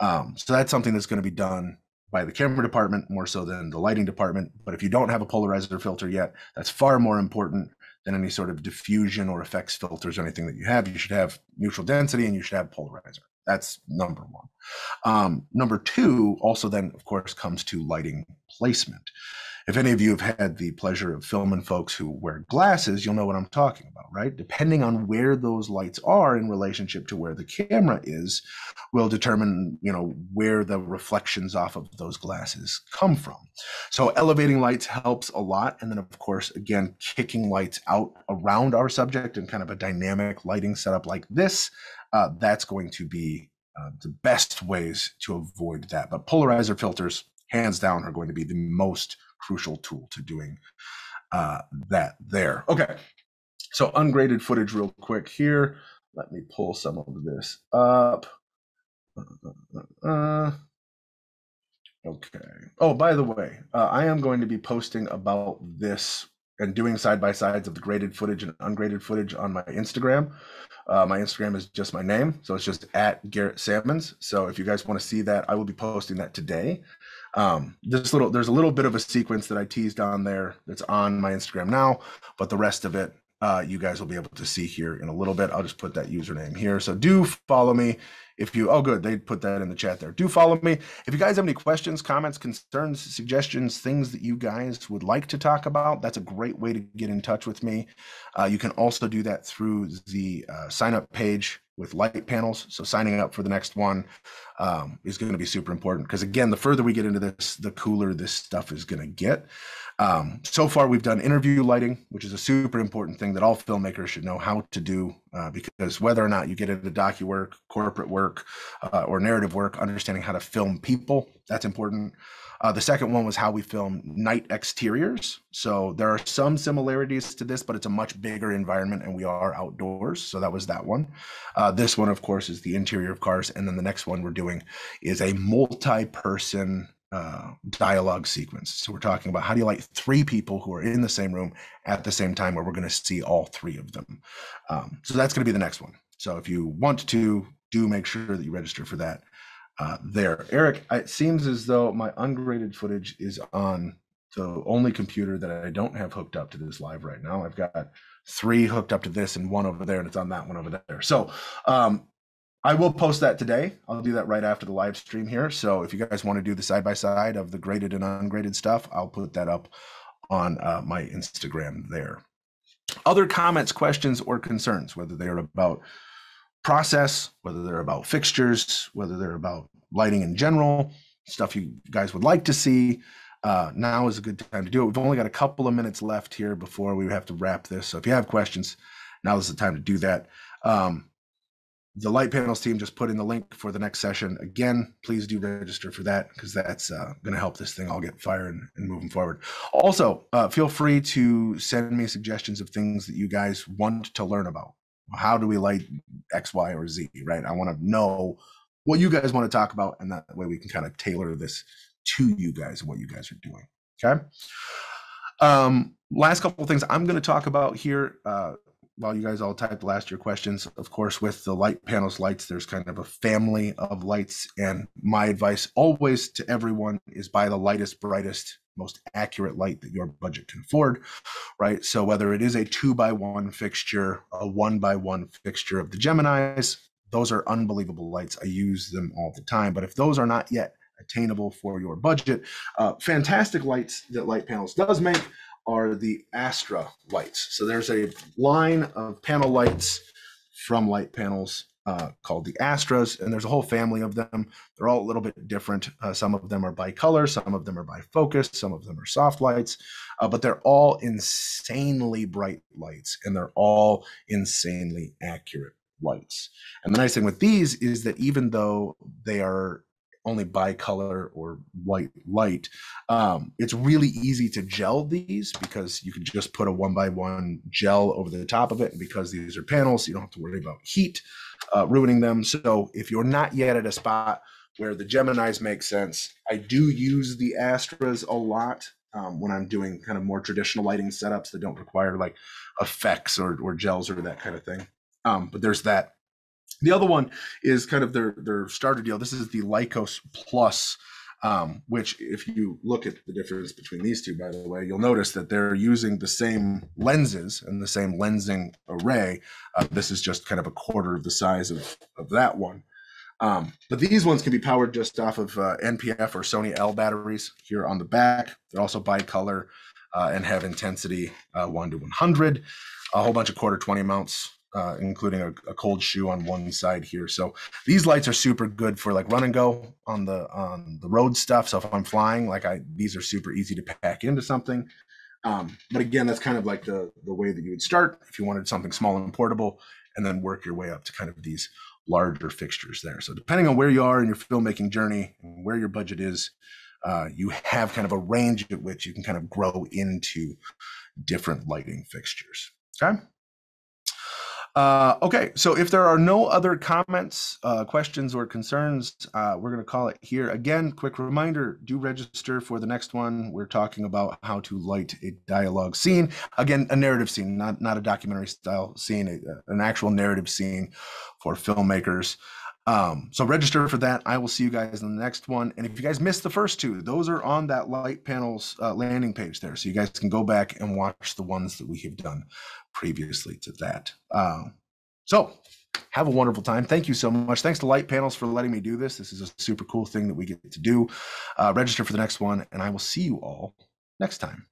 Um, so that's something that's going to be done by the camera department more so than the lighting department. But if you don't have a polarizer filter yet, that's far more important than any sort of diffusion or effects filters or anything that you have. You should have neutral density and you should have polarizer. That's number one. Um, number two, also then, of course, comes to lighting placement. If any of you have had the pleasure of filming folks who wear glasses, you'll know what I'm talking about, right? Depending on where those lights are in relationship to where the camera is, will determine, you know, where the reflections off of those glasses come from. So elevating lights helps a lot. And then, of course, again, kicking lights out around our subject and kind of a dynamic lighting setup like this uh, that's going to be uh, the best ways to avoid that. But polarizer filters, hands down, are going to be the most crucial tool to doing uh, that there. Okay, so ungraded footage real quick here. Let me pull some of this up. Uh, okay. Oh, by the way, uh, I am going to be posting about this and doing side by sides of the graded footage and ungraded footage on my Instagram. Uh, my Instagram is just my name, so it's just at Garrett Sammons. So if you guys want to see that, I will be posting that today. Um, this little, there's a little bit of a sequence that I teased on there that's on my Instagram now, but the rest of it, uh, you guys will be able to see here in a little bit. I'll just put that username here. So do follow me if you, oh, good, they put that in the chat there. Do follow me. If you guys have any questions, comments, concerns, suggestions, things that you guys would like to talk about, that's a great way to get in touch with me. Uh, you can also do that through the uh, sign up page with Litepanels. So signing up for the next one um, is going to be super important because again, the further we get into this, the cooler this stuff is going to get. Um, so far, we've done interview lighting, which is a super important thing that all filmmakers should know how to do uh, because whether or not you get into docu work, corporate work, uh, or narrative work, understanding how to film people, that's important. Uh, the second one was how we film night exteriors. So there are some similarities to this, but it's a much bigger environment and we are outdoors. So that was that one. Uh, this one, of course, is the interior of cars. And then the next one we're doing is a multi person uh, dialogue sequence. So we're talking about how do you light three people who are in the same room at the same time where we're going to see all three of them. Um, so that's going to be the next one. So if you want to, do make sure that you register for that uh, there. Eric, it seems as though my ungraded footage is on the only computer that I don't have hooked up to this live right now. I've got three hooked up to this and one over there, and it's on that one over there. So um, I will post that today. I'll do that right after the live stream here. So if you guys want to do the side by side of the graded and ungraded stuff, I'll put that up on uh, my Instagram there. Other comments, questions, or concerns, whether they are about process, whether they're about fixtures, whether they're about lighting in general, stuff you guys would like to see. Uh, now is a good time to do it. We've only got a couple of minutes left here before we have to wrap this. So if you have questions, now is the time to do that. Um, the Litepanels team just put in the link for the next session. Again, please do register for that because that's uh, going to help this thing all get fired and, and moving forward. Also, uh, feel free to send me suggestions of things that you guys want to learn about how do we light X, Y, or Z, right? I want to know what you guys want to talk about, and that way we can kind of tailor this to you guys and what you guys are doing. Okay. Um, last couple of things I'm going to talk about here. Uh, while you guys all type last year questions, of course, with the Litepanels lights, there's kind of a family of lights. And my advice always to everyone is buy the lightest, brightest, most accurate light that your budget can afford, right? So whether it is a two by one fixture, a one by one fixture of the Geminis, those are unbelievable lights. I use them all the time. But if those are not yet attainable for your budget, uh, fantastic lights that Litepanels does make are the Astra lights. So there's a line of panel lights from Litepanels uh, called the Astras, and there's a whole family of them. They're all a little bit different. Uh, some of them are bicolor, some of them are bifocus, some of them are soft lights, uh, but they're all insanely bright lights, and they're all insanely accurate lights. And the nice thing with these is that even though they are only bicolor or white light. Um, it's really easy to gel these because you can just put a one by one gel over the top of it. And because these are panels, you don't have to worry about heat uh, ruining them. So if you're not yet at a spot where the Geminis make sense, I do use the Astras a lot. Um, when I'm doing kind of more traditional lighting setups that don't require like effects or, or gels or that kind of thing. Um, but there's that the other one is kind of their their starter deal. This is the Lykos Plus, um, which if you look at the difference between these two, by the way, you'll notice that they're using the same lenses and the same lensing array. Uh, this is just kind of a quarter of the size of, of that one. Um, but these ones can be powered just off of uh, NPF or Sony L batteries here on the back. They're also bicolor uh, and have intensity uh, 1 to 100, a whole bunch of quarter 20 mounts uh, including a, a, cold shoe on one side here. So these lights are super good for like run and go on the on the road stuff. So if I'm flying, like I these are super easy to pack into something. Um, but again, that's kind of like the the way that you would start if you wanted something small and portable, and then work your way up to kind of these larger fixtures there. So depending on where you are in your filmmaking journey and where your budget is, uh, you have kind of a range at which you can kind of grow into different lighting fixtures. Okay. Uh, okay, so if there are no other comments, uh, questions, or concerns, uh, we're going to call it here. Again, quick reminder do register for the next one. We're talking about how to light a dialogue scene. Again, a narrative scene, not, not a documentary style scene, a, an actual narrative scene for filmmakers. Um, so register for that. I will see you guys in the next one. And if you guys missed the first two, those are on that Litepanels uh, landing page there. So you guys can go back and watch the ones that we have done previously to that. Um, so have a wonderful time. Thank you so much. Thanks to Litepanels for letting me do this. This is a super cool thing that we get to do. Uh, register for the next one, and I will see you all next time.